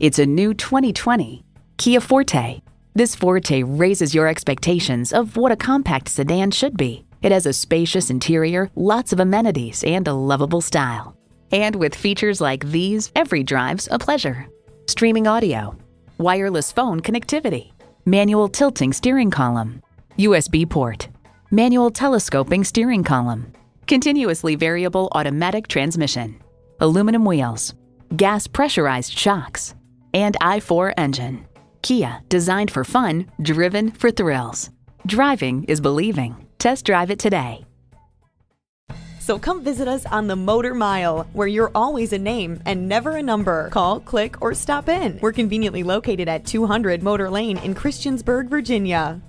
It's a new 2020 Kia Forte. This Forte raises your expectations of what a compact sedan should be. It has a spacious interior, lots of amenities, and a lovable style. And with features like these, every drive's a pleasure. Streaming audio, wireless phone connectivity, manual tilting steering column, USB port, manual telescoping steering column, continuously variable automatic transmission, aluminum wheels, gas pressurized shocks, and i4 engine. Kia, designed for fun, driven for thrills. Driving is believing. Test drive it today. So come visit us on the Motor Mile, where you're always a name and never a number. Call, click, or stop in. We're conveniently located at 200 Motor Lane in Christiansburg, Virginia.